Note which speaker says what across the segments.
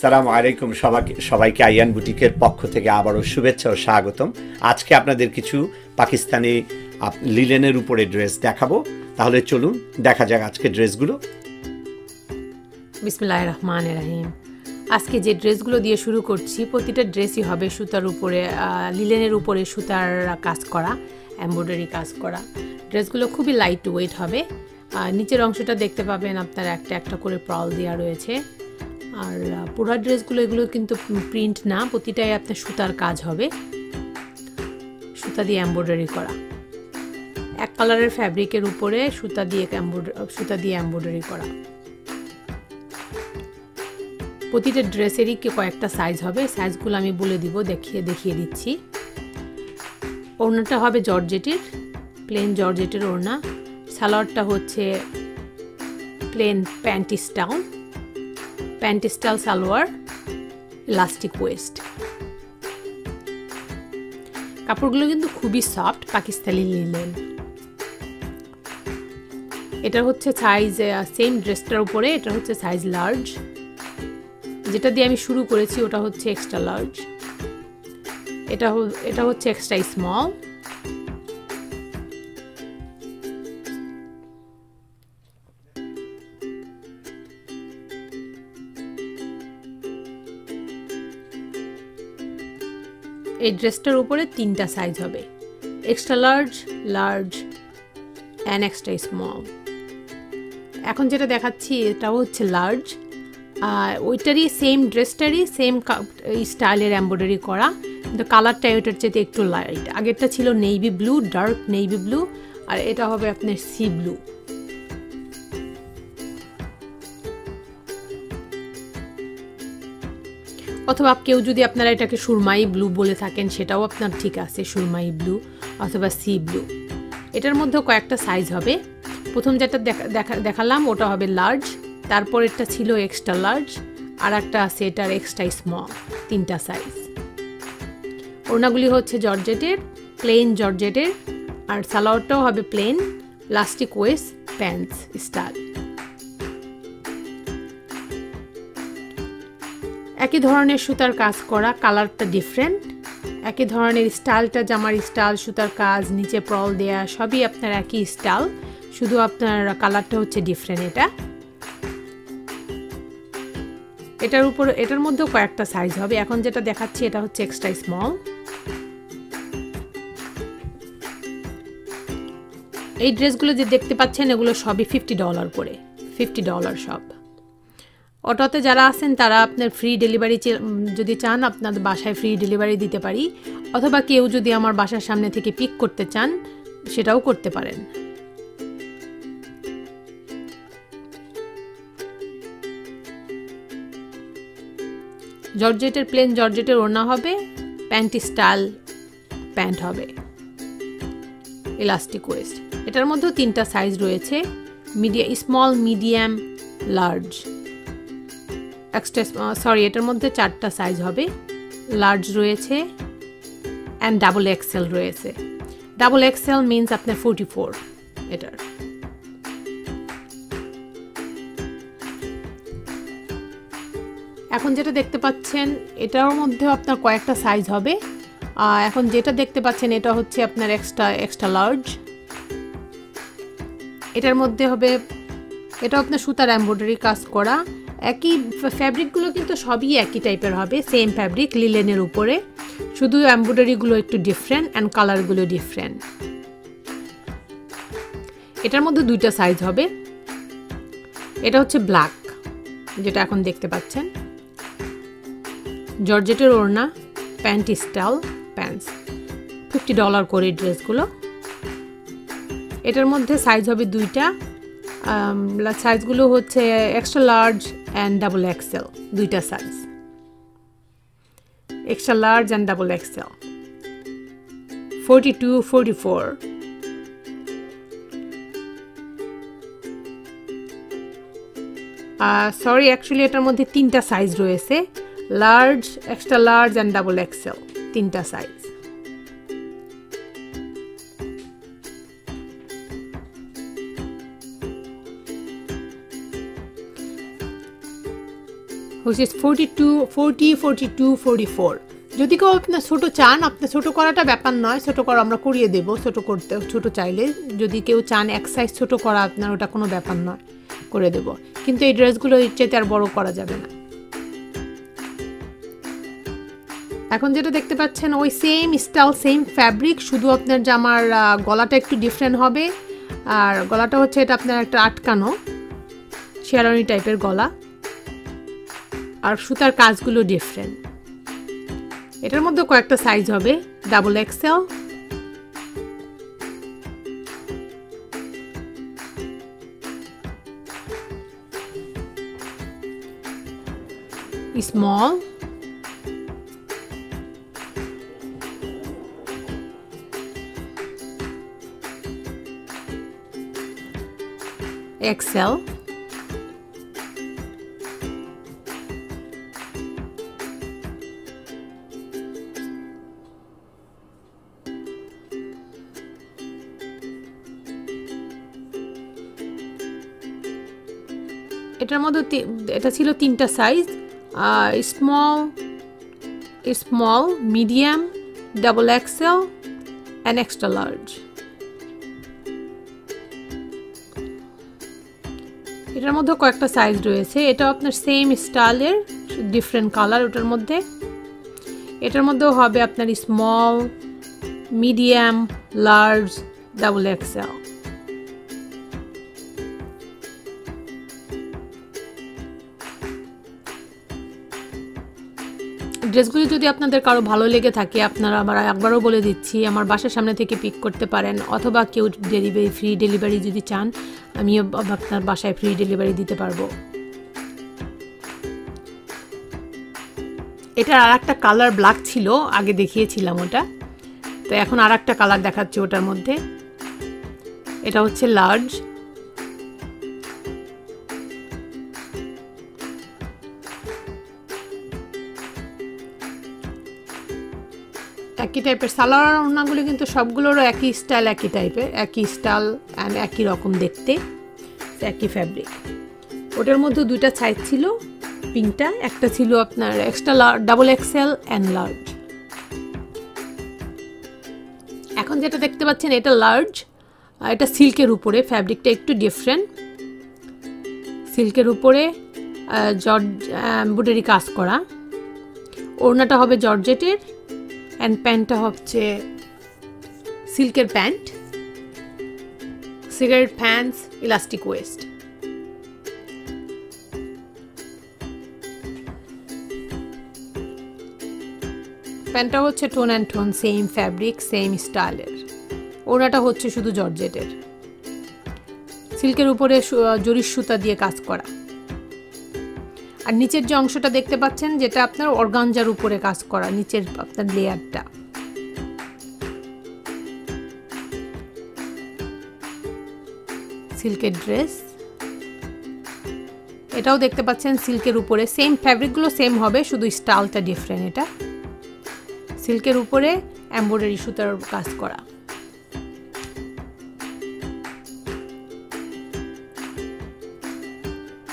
Speaker 1: সালাম আলাইকুম সবাইকে সবাইকে আইয়ান বুটিকের পক্ষ থেকে আবারও শুভেচ্ছা ও স্বাগতম। আজকে আপনাদের কিছু পাকিস্তানি লিলেনের উপরে ড্রেস দেখাবো। তাহলে চলুন, দেখা যাক আজকে ড্রেসগুলো।
Speaker 2: বিসমুল্লাহ রহমান রাহিম। আজকে যে ড্রেসগুলো দিয়ে শুরু করছি, প্রতিটা ড্রেসই হবে সুতার উপরে লিলেনের উপরে সুতার কাজ করা। এমব্রয়ডারি কাজ করা। ড্রেসগুলো খুবই লাইট ওয়েট হবে। আর নিচের অংশটা দেখতে পাবেন আপনার একটা একটা করে প্রল দেওয়া রয়েছে। আর পুরা ড্রেসগুলো এগুলো কিন্তু প্রিন্ট না, প্রতিটাই আপনার সুতার কাজ হবে। সুতা দিয়ে এমব্রয়ডারি করা। এক কালারের ফ্যাব্রিকের উপরে সুতা দিয়ে সুতা দিয়ে এমব্রয়ডারি করা। প্রতিটা ড্রেসেরই কয়েকটা সাইজ হবে। সাইজগুলো আমি বলে দিব, দেখিয়ে দেখিয়ে দিচ্ছি। ওড়নাটা হবে জর্জেটের প্লেন জর্জেটের ওড়না। সালোয়ারটা হচ্ছে প্লেন প্যান্টিস্টাউন প্যান্টিস্টাল সালোয়ার ইলাস্টিক ওয়েস্ট কাপড়গুলো কিন্তু খুবই সফট পাকিস্তানি লিলেন এটা হচ্ছে সাইজ সেম ড্রেসটার উপরে, এটা হচ্ছে সাইজ লার্জ যেটা দিয়ে আমি শুরু করেছি, ওটা হচ্ছে এক্সট্রা লার্জ এটা এটা হচ্ছে এক্সট্রা স্মল এই ড্রেসটার উপরে তিনটা সাইজ হবে। Extra large large and extra small এখন যেটা দেখাচ্ছি এটাও হচ্ছে লার্জ ওইটারই সেম ড্রেসটারই সেম স্টাইলের এম্ব্রয়ডারি করা। কিন্তু কালারটা ওইটার চেয়ে একটু লাইট আগেরটা ছিল navy blue dark navy blue আর এটা হবে আপনার সি ব্লু অথবা কেউ যদি আপনারা এটাকে সুরমাই ব্লু বলে থাকেন, সেটাও আপনার ঠিক আছে, সুরমাই ব্লু অথবা সি ব্লু এটার মধ্যে কয়েকটা সাইজ হবে। প্রথম যেটা দেখা দেখা- দেখালাম, ওটা হবে লার্জ তারপর এটা ছিল এক্সট্রা লার্জ আর একটা আছে এটার এক্সট্রা স্মল তিনটা সাইজ ওড়নাগুলি হচ্ছে জর্জেটের প্লেন জর্জেটের, আর সালোয়ারটাও হবে plain plastic waist pants style একই ধরনের সুতার কাজ করা কালারটা ডিফারেন্ট একই ধরনের স্টাইলটা জামার স্টাইল, সুতার কাজ, নিচে প্রল দেয়া, সবই আপনার একই স্টাইল শুধু আপনার কালারটা হচ্ছে ডিফারেন্ট এটা। এটার উপর, এটার মধ্যেও কয়েকটা সাইজ হবে। এখন যেটা দেখাচ্ছি, এটা হচ্ছে এক্সট্রা স্মল এই ড্রেসগুলো যে দেখতে পাচ্ছেন, এগুলো সবই ফিফটি ডলার করে। ফিফটি ডলার সব অটোতে যারা আছেন, তারা আপনার ফ্রি ডেলিভারি যদি চান, আপনাদের বাসায় ফ্রি ডেলিভারি দিতে পারি। অথবা কেউ যদি আমার বাসার সামনে থেকে পিক করতে চান, সেটাও করতে পারেন। জর্জেটের প্লেন জর্জেটের ওড়না হবে, প্যান্টি স্টাইল প্যান্ট হবে। Elastic waist. এটার মধ্যেও তিনটা সাইজ রয়েছে, media, small, medium, large. Extra sorry, এটার মধ্যে চারটা সাইজ হবে, লার্জ রয়েছে অ্যান্ড ডাবল এক্সেল রয়েছে। ডাবল এক্সেল মিনস আপনার ফোরটি ফোর এটার। এখন যেটা দেখতে পাচ্ছেন, এটার মধ্যেও আপনার কয়েকটা সাইজ হবে। এখন যেটা দেখতে পাচ্ছেন, এটা হচ্ছে আপনার এক্সট্রা এক্সট্রা লার্জ এটার মধ্যে হবে এটা আপনার সুতার এমব্রয়ডারি কাজ করা। একই ফ্যাব্রিকগুলো কিন্তু সবই একই টাইপের হবে সেম ফ্যাব্রিক লিলেনের উপরে। শুধু এমব্রয়ডারিগুলো একটু ডিফারেন্ট অ্যান্ড কালারগুলো ডিফারেন্ট এটার মধ্যে দুইটা সাইজ হবে। এটা হচ্ছে ব্ল্যাক যেটা এখন দেখতে পাচ্ছেন। জর্জেটের ওড়না, pant style pants. Fifty dollar করে ড্রেসগুলো। এটার মধ্যে সাইজ হবে দুইটা। সাইজগুলো হচ্ছে extra large and double XL দুইটা size extra large and double XL forty two forty four sorry actually এটার মধ্যে তিনটা সাইজ রয়েছে। Large extra large and double XL তিনটা size which is forty two forty forty two forty four যদি কেউ আপনার ছোটো চান, আপনার ছোটো করাটা ব্যাপার নয়, ছোটো করা আমরা করিয়ে দেবো, ছোটো করতে, ছোটো চাইলে যদি কেউ চান এক সাইজ ছোটো করা, আপনার ওটা কোনো ব্যাপার নয়, করে দেব। কিন্তু এই ড্রেসগুলো ইচ্ছেতে আর বড় করা যাবে না। এখন যেটা দেখতে পাচ্ছেন, ওই সেম স্টাইল সেম ফ্যাব্রিক শুধু আপনার জামার গলাটা একটু ডিফারেন্ট হবে। আর গলাটা হচ্ছে এটা আপনার একটা আটকানো শেরানি টাইপের গলা। আর সুতার কাজগুলো ডিফারেন্ট এটার মধ্যে কয়েকটা সাইজ হবে ডাবল এক্সেল small XL এটার মধ্যে এটা ছিল তিনটা size small small medium double XL and extra large এটার মধ্যে কয়েকটা সাইজ রয়েছে। এটা আপনার সেম স্টাইলের ডিফারেন্ট কালার ওটার মধ্যে। এটার মধ্যেও হবে আপনার small medium large double XL ড্রেসগুলি যদি আপনাদের কারও ভালো লেগে থাকে, আপনারা আবার একবারও বলে দিচ্ছি, আমার বাসার সামনে থেকে পিক করতে পারেন, অথবা কেউ ডেলিভারি ফ্রি ডেলিভারি যদি চান, আমিও আপনার বাসায় ফ্রি ডেলিভারি দিতে পারব। এটার আর একটা কালার ব্ল্যাক ছিল, আগে দেখিয়েছিলাম ওটা। তো এখন আর একটা কালার দেখাচ্ছে ওটার মধ্যে। এটা হচ্ছে লার্জ একই টাইপের সালোয়ার ওড়নাগুলো কিন্তু সবগুলোরও একই স্টাইল একই টাইপের একই স্টাইল অ্যান্ড একই রকম দেখতে, একই ফ্যাব্রিক ওটার মধ্যে দুইটা সাইজ ছিল পিঙ্কটা একটা ছিল আপনার extra double XL and large এখন যেটা দেখতে পাচ্ছেন, এটা লার্জ এটা সিল্কের উপরে ফ্যাব্রিকটা একটু ডিফারেন্ট সিল্কের উপরে জর্জ এম্ব্রয়ডারি কাজ করা। ওড়নাটা হবে জর্জেটের অ্যান্ড প্যান্টটা হচ্ছে সিল্কের pant cigarette pants elastic waist প্যান্টটা হচ্ছে tone and tone same fabric same স্টাইলের ওড়নাটা হচ্ছে শুধু জর্জেটের। সিল্কের উপরে জরির সুতা দিয়ে কাজ করা। আর নিচের যে অংশটা দেখতে পাচ্ছেন, যেটা আপনার অর্গানজার উপরে কাজ করা, নিচের আপনার লেয়ারটা। সিল্কের ড্রেস। এটাও দেখতে পাচ্ছেন সিল্কের উপরে। সেম ফ্যাব্রিকগুলো সেম হবে, শুধু স্টাইলটা ডিফারেন্ট এটা। সিল্কের উপরে এমব্রয়ডারি সুতার কাজ করা।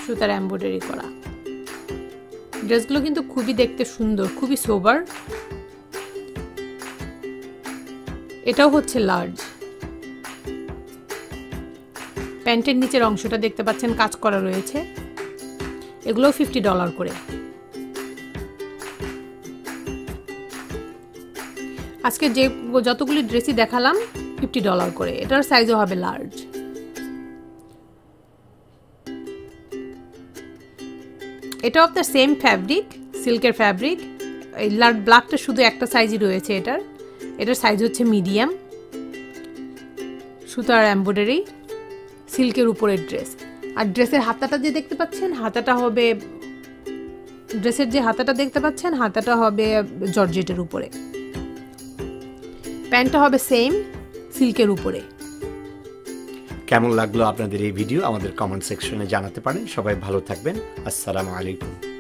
Speaker 2: সুতার এমব্রয়ডারি করা। ড্রেসগুলো কিন্তু খুবই দেখতে সুন্দর, খুবই সোবার। এটাও হচ্ছে লার্জ প্যান্টের নিচের অংশটা দেখতে পাচ্ছেন কাজ করা রয়েছে। এগুলোও ফিফটি ডলার করে। আজকে যে যতগুলি ড্রেসই দেখালাম ফিফটি ডলার করে। এটার সাইজও হবে লার্জ এটাও দ্য সেম ফ্যাব্রিক সিল্কের ফ্যাব্রিক এই লার ব্ল্যাকটা শুধু একটা সাইজই রয়েছে এটার। এটার সাইজ হচ্ছে মিডিয়াম সুতার এম্ব্রয়ডারি সিল্কের উপরের ড্রেস আর ড্রেসের হাতাটা যে দেখতে পাচ্ছেন, হাতাটা হবে ড্রেসের যে হাতাটা দেখতে পাচ্ছেন, হাতাটা হবে জর্জেটের উপরে। প্যান্টটা হবে সেম সিল্কের উপরে।
Speaker 1: কেমন লাগল আপনাদের এই ভিডিও আমাদের কমেন্ট সেকশনে জানাতে পারেন। সবাই ভালো থাকবেন। আসসালামু আলাইকুম।